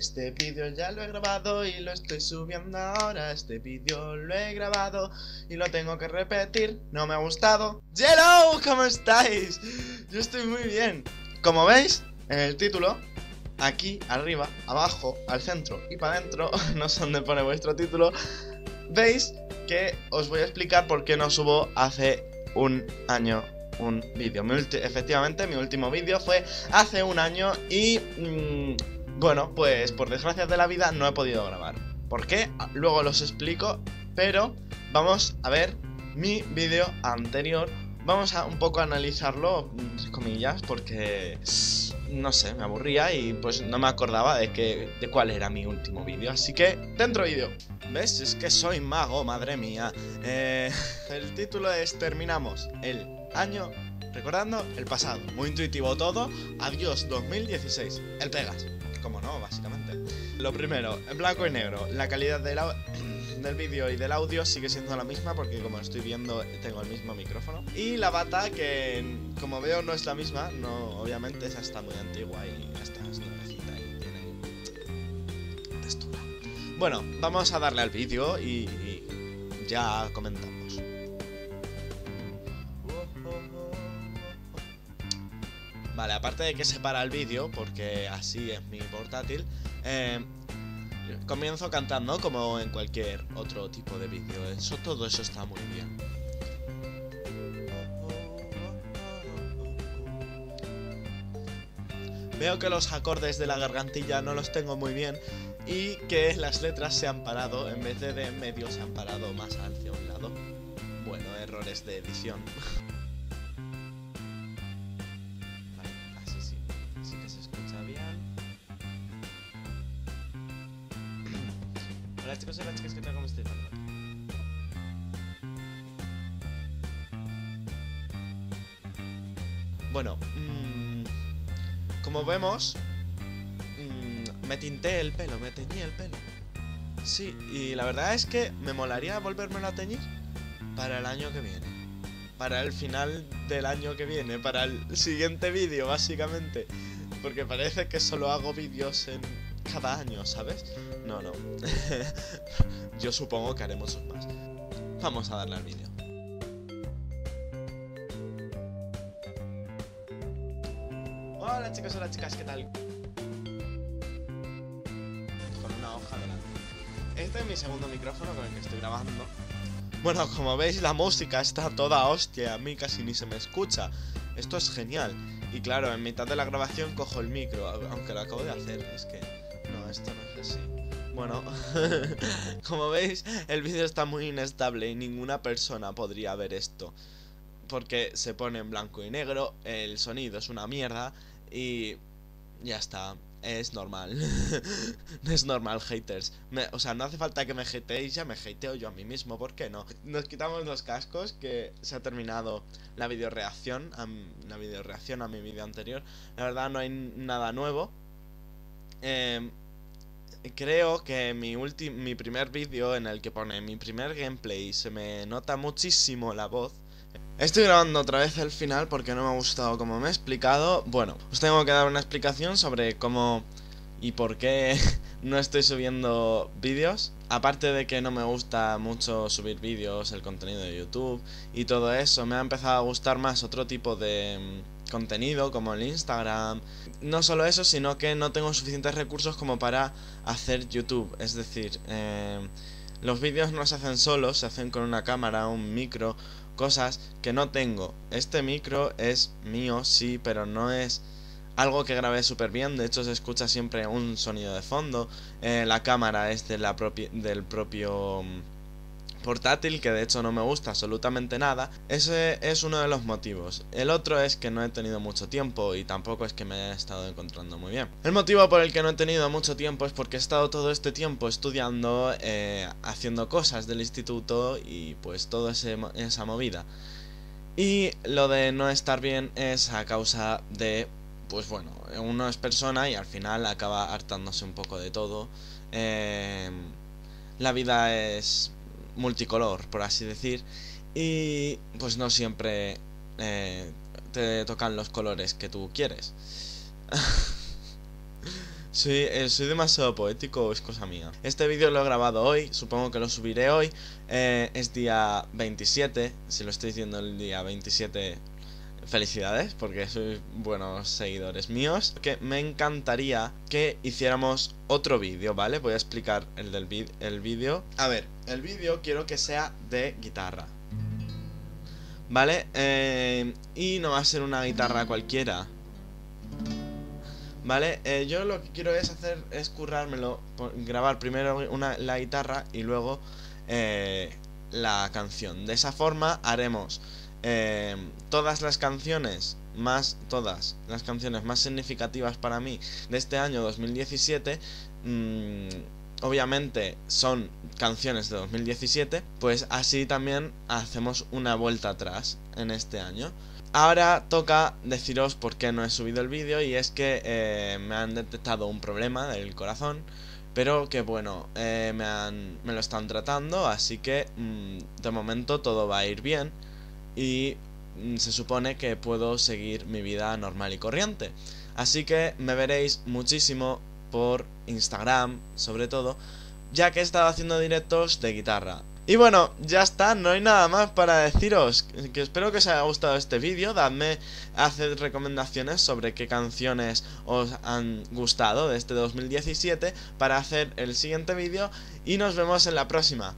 Este vídeo ya lo he grabado y lo estoy subiendo ahora. Este vídeo lo he grabado y lo tengo que repetir. No me ha gustado. ¡Hello! ¿Cómo estáis? Yo estoy muy bien. Como veis, en el título, aquí, arriba, abajo, al centro y para adentro, no sé dónde pone vuestro título, veis que os voy a explicar por qué no subo hace un año un vídeo. Efectivamente, mi último vídeo fue hace un año y... Mmm, bueno, pues por desgracia de la vida no he podido grabar. ¿Por qué? Luego los explico, pero vamos a ver mi vídeo anterior. Vamos a un poco analizarlo, entre comillas, porque no sé, me aburría y pues no me acordaba de que de cuál era mi último vídeo. Así que, dentro vídeo. ¿Ves? Es que soy mago, madre mía. Eh, el título es Terminamos el año recordando el pasado. Muy intuitivo todo. Adiós 2016. El Pegas como no, básicamente. Lo primero, en blanco y negro, la calidad del, del vídeo y del audio sigue siendo la misma porque como estoy viendo tengo el mismo micrófono. Y la bata que como veo no es la misma, no, obviamente esa está muy antigua y esta es nuevecita y tiene textura. Bueno, vamos a darle al vídeo y ya comentamos. Vale, aparte de que se para el vídeo, porque así es mi portátil, eh, comienzo cantando como en cualquier otro tipo de vídeo. Eso, todo eso está muy bien. Veo que los acordes de la gargantilla no los tengo muy bien y que las letras se han parado, en vez de de medio se han parado más hacia un lado. Bueno, errores de edición. Hola chicos y chicas, ¿qué tal? ¿Cómo estáis? Bueno, mmm, como vemos, mmm, me tinté el pelo, me teñí el pelo. Sí, y la verdad es que me molaría volvérmelo a teñir para el año que viene. Para el final del año que viene, para el siguiente vídeo, básicamente. Porque parece que solo hago vídeos en cada año, ¿sabes? No, no. Yo supongo que haremos más. Vamos a darle al vídeo. Hola chicos, hola chicas, ¿qué tal? Con una hoja delante. Este es mi segundo micrófono con el que estoy grabando. Bueno, como veis la música está toda hostia, a mí casi ni se me escucha. Esto es genial. Y claro, en mitad de la grabación cojo el micro, aunque lo acabo de hacer, es que... Esto no es así. Bueno, como veis, el vídeo está muy inestable y ninguna persona podría ver esto. Porque se pone en blanco y negro, el sonido es una mierda y ya está. Es normal. es normal, haters. o sea, no hace falta que me hateéis, ya me hateo yo a mí mismo, ¿por qué no? Nos quitamos los cascos, que se ha terminado la video reacción, a, la video reacción a mi vídeo anterior. La verdad no hay nada nuevo. Eh, creo que mi, mi primer vídeo en el que pone mi primer gameplay se me nota muchísimo la voz. Estoy grabando otra vez el final porque no me ha gustado como me he explicado. Bueno, os tengo que dar una explicación sobre cómo y por qué no estoy subiendo vídeos. Aparte de que no me gusta mucho subir vídeos, el contenido de YouTube y todo eso, me ha empezado a gustar más otro tipo de contenido como el Instagram. No solo eso, sino que no tengo suficientes recursos como para hacer YouTube. Es decir, eh, los vídeos no se hacen solos, se hacen con una cámara, un micro, cosas que no tengo. Este micro es mío, sí, pero no es algo que grabé súper bien. De hecho, se escucha siempre un sonido de fondo. Eh, la cámara es del propio portátil que de hecho no me gusta absolutamente nada. Ese es uno de los motivos. El otro es que no he tenido mucho tiempo y tampoco es que me haya estado encontrando muy bien. El motivo por el que no he tenido mucho tiempo es porque he estado todo este tiempo estudiando, eh, haciendo cosas del instituto y pues toda esa movida. Y lo de no estar bien es a causa de, pues bueno, uno es persona y al final acaba hartándose un poco de todo. Eh, la vida es multicolor, por así decir, y pues no siempre eh, te tocan los colores que tú quieres. Soy, eh, soy demasiado poético, es cosa mía. Este vídeo lo he grabado hoy, supongo que lo subiré hoy. Eh, es día 27, si lo estoy diciendo el día 27, felicidades, porque sois buenos seguidores míos. Que me encantaría que hiciéramos otro vídeo, ¿vale? Voy a explicar el del el vídeo. A ver, el vídeo quiero que sea de guitarra. ¿Vale? Eh, y no va a ser una guitarra cualquiera ¿Vale? Eh, yo lo que quiero es hacer, es currármelo, grabar primero una, la guitarra y luego eh, la canción. De esa forma haremos eh, todas las canciones, más todas las canciones más significativas para mí de este año 2017. Mm, obviamente son canciones de 2017, pues así también hacemos una vuelta atrás en este año. Ahora toca deciros por qué no he subido el vídeo y es que eh, me han detectado un problema del corazón, pero que bueno, eh, me, han, me, lo están tratando, así que mm, de momento todo va a ir bien y mm, se supone que puedo seguir mi vida normal y corriente. Así que me veréis muchísimo por Instagram, sobre todo, ya que he estado haciendo directos de guitarra. Y bueno, ya está, no hay nada más para deciros. Que espero que os haya gustado este vídeo. Dadme, haced recomendaciones sobre qué canciones os han gustado de este 2017 para hacer el siguiente vídeo. Y nos vemos en la próxima.